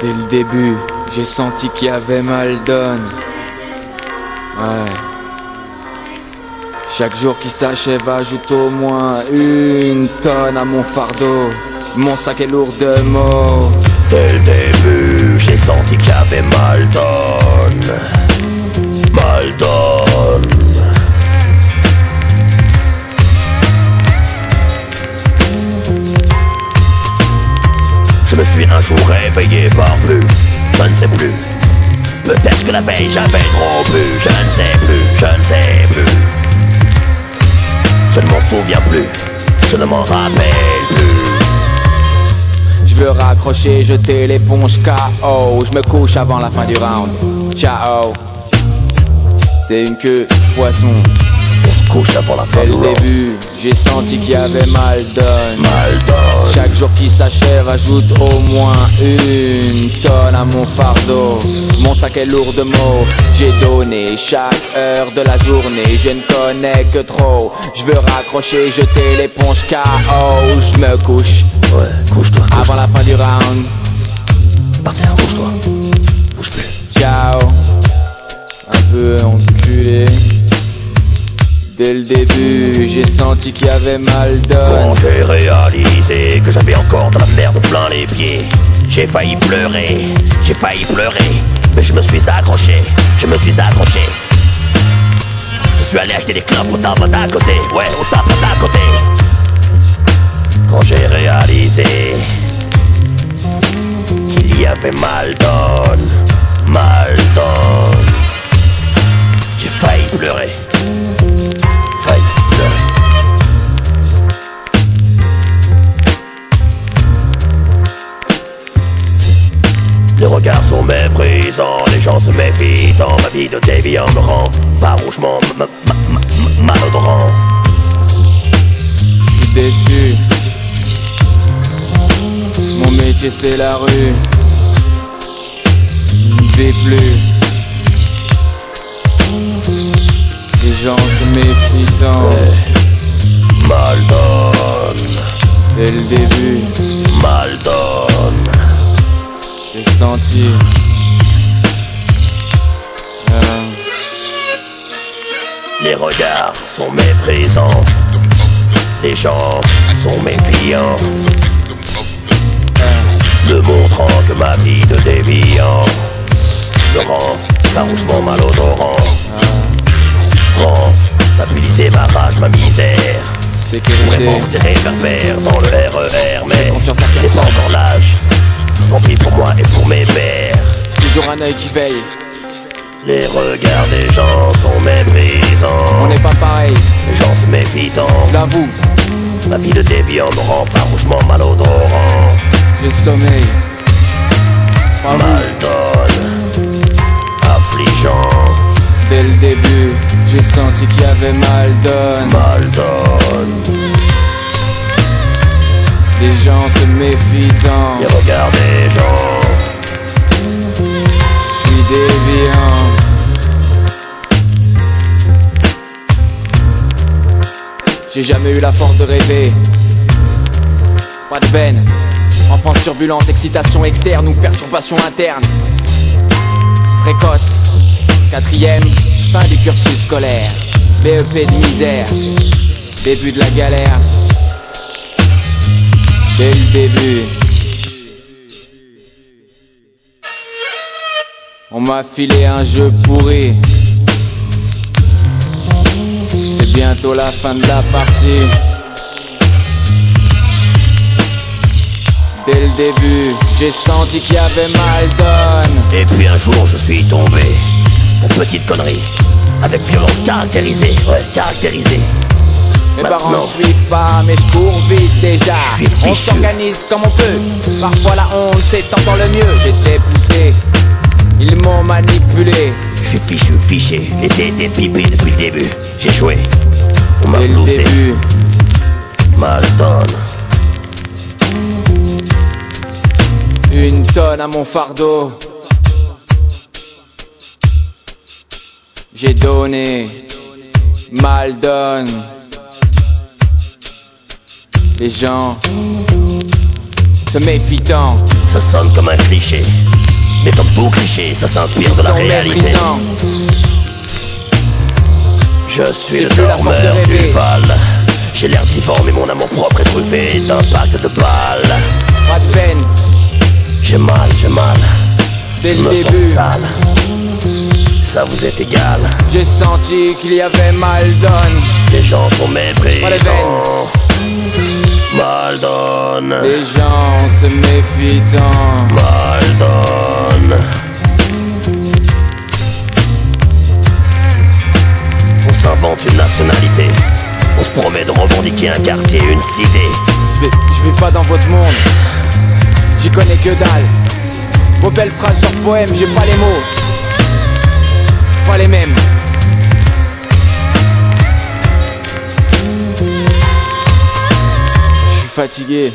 Dès le début, j'ai senti qu'il y avait mal donne. Ouais. Chaque jour qui s'achève ajoute au moins une tonne à mon fardeau. Mon sac est lourd de mots. Dès le début, j'ai senti qu'il y avait mal donne. Mal donne. Je me suis un jour réveillé par plus, je ne sais plus. Peut-être que la veille j'avais trop bu, je ne sais plus, je ne sais plus. Je ne m'en souviens plus, je ne m'en rappelle plus. Je veux raccrocher, jeter l'éponge KO. Je me couche avant la fin du round. Ciao. C'est une queue poisson. On se couche avant la fin Dès du le round. début, j'ai senti qu'il y avait mal donne. Mal donne. Chaque jour qui s'achève ajoute au moins une tonne à mon fardeau. Mon sac est lourd de mots. J'ai donné chaque heure de la journée. Je ne connais que trop. Je veux raccrocher, jeter l'éponge KO. Je me couche Ouais, couche-toi, avant la fin du round. Par terre, couche-toi. Bouge plus. Ciao. Un peu enculé. Dès le début, j'ai senti qu'il y avait mal Quand donne. j'ai réalisé que j'avais encore de la merde plein les pieds, j'ai failli pleurer, j'ai failli pleurer, mais je me suis accroché, je me suis accroché. Je suis allé acheter des clopes au tabac d'à côté, ouais, au tabac d'à côté. Quand j'ai réalisé qu'il y avait mal donne, mal donne, j'ai failli pleurer, regards sont méprisants, les gens se méfient dans ma vie de déviant me rend farouchement ma- ma- ma- ma- malodorant. Je suis déçu. Mon métier c'est la rue. Je ne vais plus. Les gens se méfient. Euh, Les regards sont méprisants, les gens sont méfiants, euh, me montrant que ma vie de déviant me rend farouchement malodorant. Rend stabiliser ma rage, ma misère. Je sécurité. vendre des réverbères dans le RER, mais confiance à j'ai encore l'âge. Tant pis pour pour mes pères. Toujours un œil qui veille. Les regards des gens sont On méprisants. n'est pas pareil, Les gens se méfient tant. j'avoue. Ma vie de déviant me rend farouchement malodorant. J'ai sommeil. Pas vous. Mal donne, affligeant, Dès le début, j'ai senti qu'il y avait mal donne. mal donne. Les gens se méfient tant. Les regards des gens, J'ai jamais eu la force de rêver. Pas de veine. Enfance turbulente, excitation externe ou perturbation interne. Précoce. Quatrième, fin du cursus scolaire. BEP de misère. Début de la galère. Dès le début. On m'a filé un jeu pourri. C'est bientôt la fin de la partie. Dès le début, j'ai senti qu'il y avait mal donne. et puis un jour je suis tombé. Une petite connerie, avec violence caractérisée, ouais, caractérisée. Mes parents ne suivent pas, mais je cours vite déjà. On s'organise comme on peut. Parfois la honte, c'est encore le mieux. J'étais poussé Ils m'ont manipulé Je suis fichu, fiché, l'été était pipé depuis le début. J'ai joué, on m'a début. mal donne. Une tonne à mon fardeau. J'ai donné, mal donne. Les gens se méfient tant, Ça sonne comme un cliché, mais comme tout cliché, ça s'inspire de la réalité. Je suis le dormeur du. Val. J'ai l'air vivant, mais mon amour propre est truffé d'impact de balles. Pas de peine, J'ai mal, j'ai mal, dès je le me sens sale. Ça vous est égal, J'ai senti qu'il y avait mal donne. les gens sont les méprisants. Mal donne, Les gens se méfient tant. Un quartier, une cité. Je vais, je vais pas dans votre monde. J'y connais que dalle. Vos belles phrases sur poème, j'ai pas les mots. Pas les mêmes. Je suis fatigué.